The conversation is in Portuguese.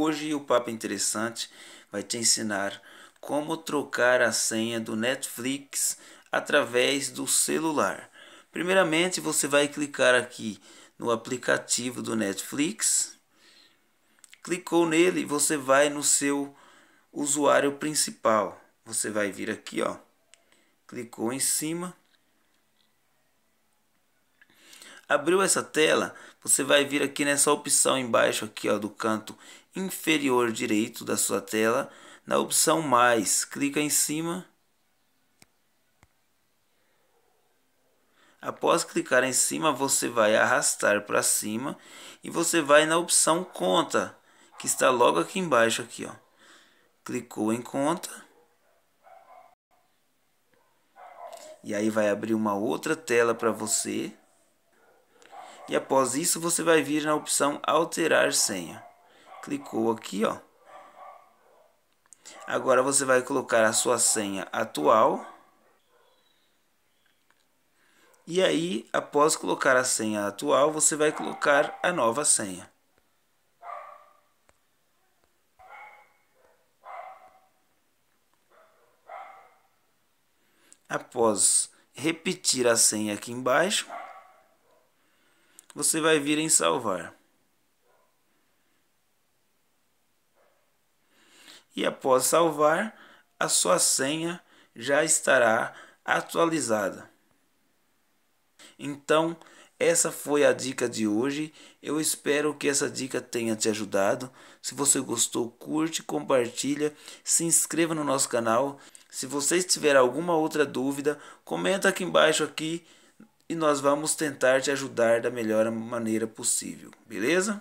hoje o papo interessante vai te ensinar como trocar a senha do Netflix através do celular. Primeiramente, você vai clicar aqui no aplicativo do Netflix. Clicou nele, você vai no seu usuário principal. Você vai vir aqui, ó. Clicou em cima. Abriu essa tela, você vai vir aqui nessa opção embaixo aqui, ó, do canto inferior direito da sua tela, na opção mais, clica em cima. Após clicar em cima, você vai arrastar para cima e você vai na opção conta, que está logo aqui embaixo aqui, ó. Clicou em conta. E aí vai abrir uma outra tela para você. E após isso, você vai vir na opção alterar senha. Clicou aqui, ó. Agora você vai colocar a sua senha atual. E aí, após colocar a senha atual, você vai colocar a nova senha. Após repetir a senha aqui embaixo, você vai vir em salvar. E após salvar, a sua senha já estará atualizada. Então, essa foi a dica de hoje. Eu espero que essa dica tenha te ajudado. Se você gostou, curte, compartilha, se inscreva no nosso canal. Se você tiver alguma outra dúvida, comenta aqui embaixo aqui e nós vamos tentar te ajudar da melhor maneira possível, beleza?